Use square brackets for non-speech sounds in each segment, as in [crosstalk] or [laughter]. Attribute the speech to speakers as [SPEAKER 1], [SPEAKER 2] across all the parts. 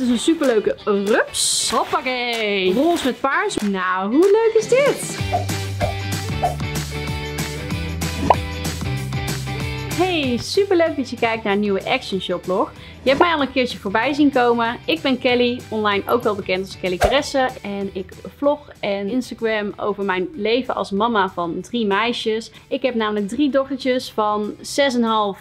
[SPEAKER 1] Het is een superleuke rups. Hoppakee. Roze met paars. Nou, hoe leuk is dit? Hey, superleuk dat je kijkt naar een nieuwe Action Shop vlog. Je hebt mij al een keertje voorbij zien komen. Ik ben Kelly, online ook wel bekend als Kelly Caresse. En ik vlog en Instagram over mijn leven als mama van drie meisjes. Ik heb namelijk drie dochtertjes van 6,5,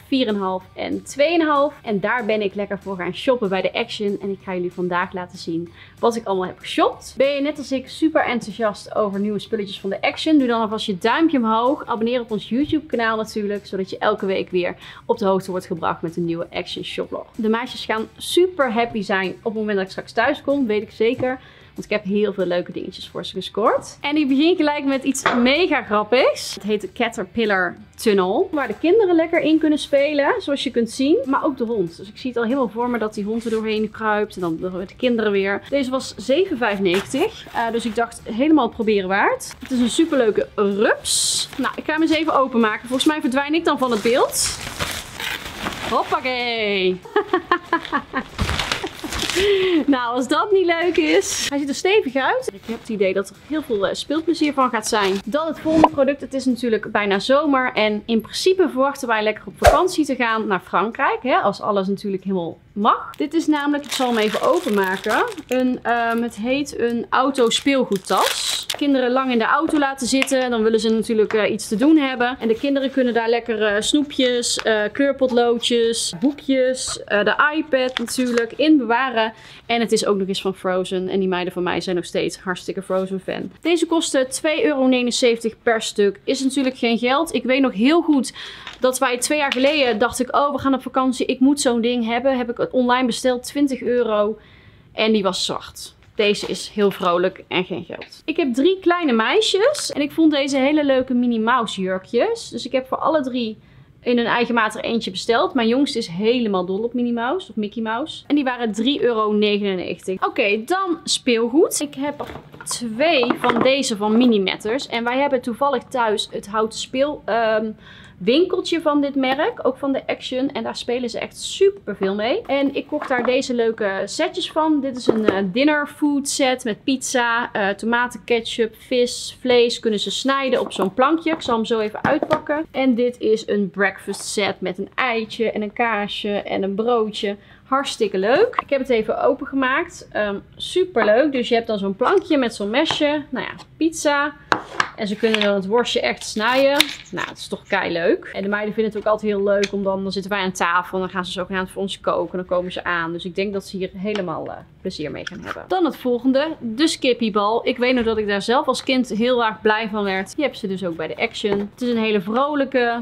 [SPEAKER 1] 4,5 en 2,5. En daar ben ik lekker voor gaan shoppen bij de Action. En ik ga jullie vandaag laten zien wat ik allemaal heb geshopt. Ben je net als ik super enthousiast over nieuwe spulletjes van de Action? Doe dan alvast je duimpje omhoog. Abonneer op ons YouTube kanaal natuurlijk, zodat je elke week weer op de hoogte wordt gebracht met een nieuwe Action shoplog. De meisjes gaan super happy zijn op het moment dat ik straks thuis kom, weet ik zeker. Want ik heb heel veel leuke dingetjes voor ze gescoord. En ik begin gelijk met iets mega grappigs. Het heet de Caterpillar Tunnel. Waar de kinderen lekker in kunnen spelen, zoals je kunt zien. Maar ook de hond. Dus ik zie het al helemaal voor me dat die hond er doorheen kruipt. En dan de kinderen weer. Deze was 7,95. Uh, dus ik dacht helemaal proberen waard. Het is een superleuke rups. Nou, ik ga hem eens even openmaken. Volgens mij verdwijn ik dan van het beeld. Hoppakee! [laughs] [laughs] nou, als dat niet leuk is. Hij ziet er stevig uit. Ik heb het idee dat er heel veel uh, speelplezier van gaat zijn. Dan het volgende product. Het is natuurlijk bijna zomer. En in principe verwachten wij lekker op vakantie te gaan naar Frankrijk. Hè, als alles natuurlijk helemaal mag. Dit is namelijk, ik zal hem even openmaken. Een, um, het heet een auto speelgoedtas. Kinderen lang in de auto laten zitten. Dan willen ze natuurlijk uh, iets te doen hebben. En de kinderen kunnen daar lekker uh, snoepjes, uh, kleurpotloodjes, boekjes, de iPad natuurlijk in bewaren. En het is ook nog eens van Frozen. En die meiden van mij zijn nog steeds hartstikke Frozen fan. Deze kostte 2,79 euro per stuk. Is natuurlijk geen geld. Ik weet nog heel goed dat wij twee jaar geleden dacht ik, oh we gaan op vakantie. Ik moet zo'n ding hebben. Heb ik het online besteld, 20 euro. En die was zwart. Deze is heel vrolijk en geen geld. Ik heb drie kleine meisjes. En ik vond deze hele leuke Minnie Mouse jurkjes. Dus ik heb voor alle drie in een eigen maat er eentje besteld. Mijn jongste is helemaal dol op Minnie Mouse of Mickey Mouse. En die waren 3,99 euro. Oké, dan speelgoed. Ik heb twee van deze van Minimatters. En wij hebben toevallig thuis het houten speel... Um, winkeltje van dit merk. Ook van de Action. En daar spelen ze echt super veel mee. En ik kocht daar deze leuke setjes van. Dit is een uh, dinner food set met pizza, uh, tomaten, ketchup, vis, vlees. Kunnen ze snijden op zo'n plankje. Ik zal hem zo even uitpakken. En dit is een breakfast set met een eitje en een kaasje en een broodje. Hartstikke leuk. Ik heb het even opengemaakt. Um, super leuk. Dus je hebt dan zo'n plankje met zo'n mesje. Nou ja, pizza. En ze kunnen dan het worstje echt snijden. Nou, het is toch kei leuk. En de meiden vinden het ook altijd heel leuk. Om dan, dan zitten wij aan tafel. En dan gaan ze zogenaamd voor ons koken. Dan komen ze aan. Dus ik denk dat ze hier helemaal uh, plezier mee gaan hebben. Dan het volgende. De skippiebal. Ik weet nog dat ik daar zelf als kind heel erg blij van werd. Die hebben ze dus ook bij de Action. Het is een hele vrolijke.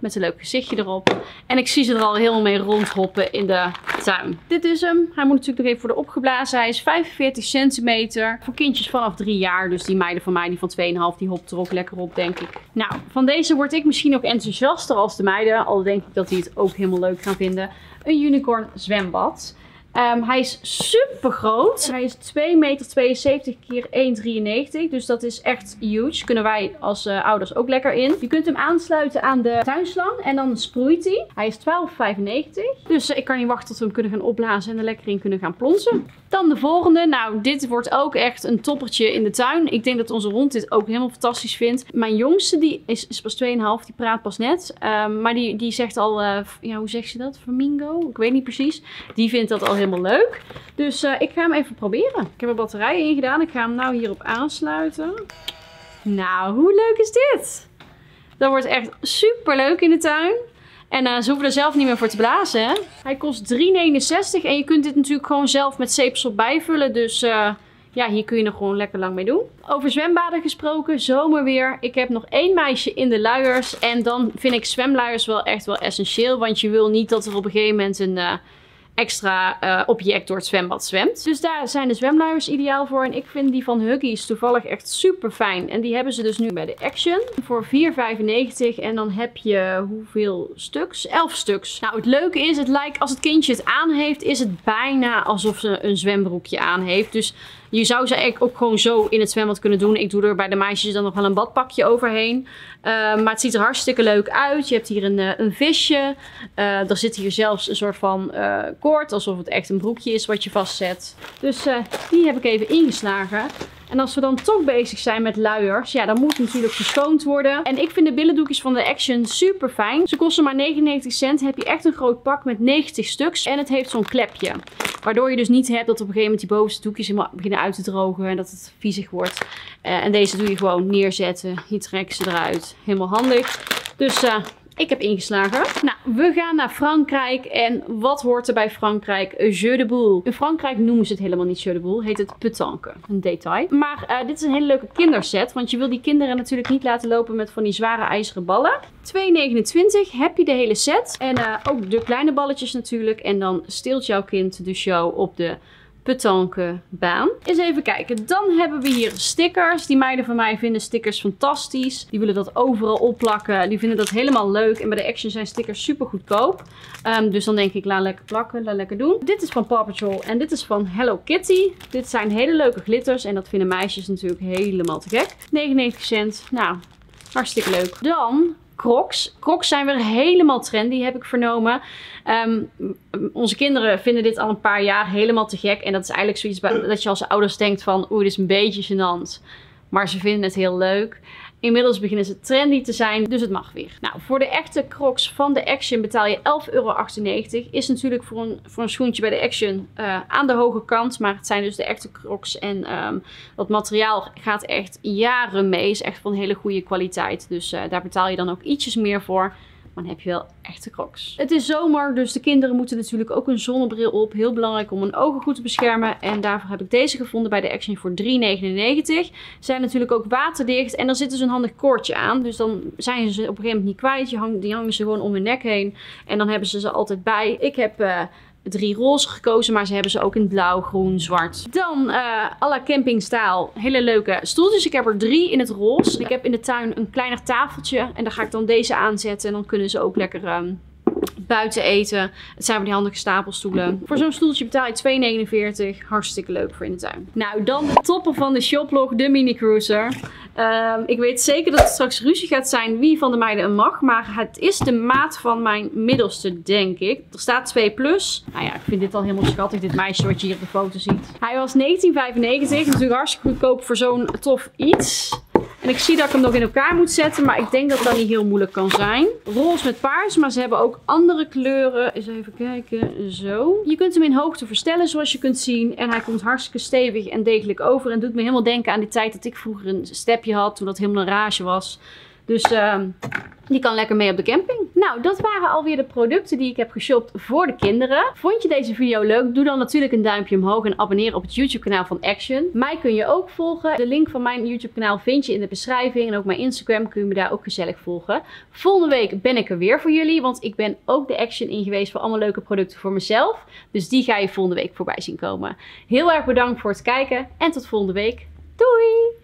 [SPEAKER 1] Met een leuk gezichtje erop. En ik zie ze er al helemaal mee rondhoppen in de tuin. Dit is hem. Hij moet natuurlijk nog even worden opgeblazen. Hij is 45 centimeter. Voor kindjes vanaf 3 jaar. Dus die meiden van mij, die van 2,5, die hopt er ook lekker op, denk ik. Nou, van deze word ik misschien ook enthousiaster als de meiden. Al denk ik dat die het ook helemaal leuk gaan vinden. Een unicorn zwembad. Um, hij is super groot. Hij is 2,72 meter keer 1,93. Dus dat is echt huge. Kunnen wij als uh, ouders ook lekker in. Je kunt hem aansluiten aan de tuinslang. En dan sproeit hij. Hij is 12,95. Dus uh, ik kan niet wachten tot we hem kunnen gaan opblazen. En er lekker in kunnen gaan plonsen. Dan de volgende. Nou, dit wordt ook echt een toppertje in de tuin. Ik denk dat onze hond dit ook helemaal fantastisch vindt. Mijn jongste, die is, pas 2,5. Die praat pas net. Um, maar die, die zegt al, uh, ja, hoe zeg je dat? Flamingo? Ik weet niet precies. Die vindt dat al leuk. Dus uh, ik ga hem even proberen. Ik heb er batterijen in gedaan. Ik ga hem nou hierop aansluiten. Nou, hoe leuk is dit? Dat wordt echt super leuk in de tuin. En uh, ze hoeven er zelf niet meer voor te blazen. Hij kost 3,69 en je kunt dit natuurlijk gewoon zelf met zeepsel bijvullen. Dus uh, ja, hier kun je nog gewoon lekker lang mee doen. Over zwembaden gesproken, zomerweer. Ik heb nog één meisje in de luiers. En dan vind ik zwemluiers wel echt wel essentieel. Want je wil niet dat er op een gegeven moment een... extra uh, object door het zwembad zwemt. Dus daar zijn de zwemluiers ideaal voor. En ik vind die van Huggies toevallig echt super fijn. En die hebben ze dus nu bij de Action voor 4,95. En dan heb je hoeveel stuks? 11 stuks. Nou, het leuke is, het lijkt als het kindje het aan heeft, is het bijna alsof ze een zwembroekje aan heeft. Dus je zou ze eigenlijk ook gewoon zo in het zwembad kunnen doen. Ik doe er bij de meisjes dan nog wel een badpakje overheen. Uh, maar het ziet er hartstikke leuk uit. Je hebt hier een, uh, een visje. Uh, er zit hier zelfs een soort van alsof het echt een broekje is wat je vastzet. Dus eh, die heb ik even ingeslagen. En als we dan toch bezig zijn met luiers, ja, dan moet natuurlijk verschoond worden. En ik vind de billendoekjes van de Action super fijn. Ze kosten maar 99 cent. Heb je echt een groot pak met 90 stuks. En het heeft zo'n klepje. Waardoor je dus niet hebt dat op een gegeven moment die bovenste doekjes helemaal beginnen uit te drogen. En dat het viezig wordt. Uh, en deze doe je gewoon neerzetten. Hier trek ze eruit. Helemaal handig. Dus uh, ik heb ingeslagen. Nou, we gaan naar Frankrijk. En wat hoort er bij Frankrijk? Jeu de boule. In Frankrijk noemen ze het helemaal niet jeu de boule. Heet het petanque. Een detail. Maar uh, dit is een hele leuke kinderset. Want je wil die kinderen natuurlijk niet laten lopen met van die zware ijzeren ballen. 2,29 heb je de hele set. En uh, ook de kleine balletjes natuurlijk. En dan steelt jouw kind de show op de petanque baan. Eens even kijken. Dan hebben we hier stickers. Die meiden van mij vinden stickers fantastisch. Die willen dat overal opplakken. Die vinden dat helemaal leuk. En bij de Action zijn stickers super goedkoop. Um, dus dan denk ik, laat lekker plakken, laat lekker doen. Dit is van Paw Patrol en dit is van Hello Kitty. Dit zijn hele leuke glitters. En dat vinden meisjes natuurlijk helemaal te gek. 99 cent. Nou, hartstikke leuk. Dan Crocs. Crocs zijn weer helemaal trendy, heb ik vernomen. Um, onze kinderen vinden dit al een paar jaar helemaal te gek. En dat is eigenlijk zoiets dat je als ouders denkt van... Oeh, dit is een beetje gênant. Maar ze vinden het heel leuk. Inmiddels beginnen ze trendy te zijn, dus het mag weer. Nou, voor de echte crocs van de Action betaal je 11,98 euro. Is natuurlijk voor een, voor een schoentje bij de Action uh, aan de hoge kant. Maar het zijn dus de echte crocs. En um, dat materiaal gaat echt jaren mee. Is echt van hele goede kwaliteit. Dus uh, daar betaal je dan ook ietsjes meer voor dan heb je wel echte crocs. Het is zomer, dus de kinderen moeten natuurlijk ook een zonnebril op. Heel belangrijk om hun ogen goed te beschermen. En daarvoor heb ik deze gevonden bij de Action voor 3,99. Zijn natuurlijk ook waterdicht en er zit dus een handig koordje aan. Dus dan zijn ze op een gegeven moment niet kwijt. Je hang, die hangen ze gewoon om hun nek heen. En dan hebben ze ze altijd bij. Ik heb... Uh, drie roze gekozen, maar ze hebben ze ook in blauw, groen, zwart. Dan uh, à la campingstaal, hele leuke stoeltjes. Ik heb er drie in het roze. Ik heb in de tuin een kleiner tafeltje en daar ga ik dan deze aanzetten. En dan kunnen ze ook lekker um, buiten eten. Het zijn van die handige stapelstoelen. Voor zo'n stoeltje betaal je 2,49. Hartstikke leuk voor in de tuin. Nou, dan de toppen van de shoplog, de mini cruiser. Um, ik weet zeker dat het straks ruzie gaat zijn wie van de meiden een mag. Maar het is de maat van mijn middelste, denk ik. Er staat 2 plus. Nou ja, ik vind dit al helemaal schattig. Dit meisje wat je hier op de foto ziet. Hij was 19,95. Natuurlijk hartstikke goedkoop voor zo'n tof iets. En ik zie dat ik hem nog in elkaar moet zetten. Maar ik denk dat dat niet heel moeilijk kan zijn. Roze met paars. Maar ze hebben ook andere kleuren. Eens even kijken. Zo. Je kunt hem in hoogte verstellen zoals je kunt zien. En hij komt hartstikke stevig en degelijk over. En doet me helemaal denken aan die tijd dat ik vroeger een stepje had. Toen dat helemaal een rage was. Dus uh, die kan lekker mee op de camping. Nou, dat waren alweer de producten die ik heb geshopt voor de kinderen. Vond je deze video leuk? Doe dan natuurlijk een duimpje omhoog en abonneer op het YouTube kanaal van Action. Mij kun je ook volgen. De link van mijn YouTube kanaal vind je in de beschrijving. En ook mijn Instagram kun je me daar ook gezellig volgen. Volgende week ben ik er weer voor jullie. Want ik ben ook de Action in geweest voor allemaal leuke producten voor mezelf. Dus die ga je volgende week voorbij zien komen. Heel erg bedankt voor het kijken en tot volgende week. Doei!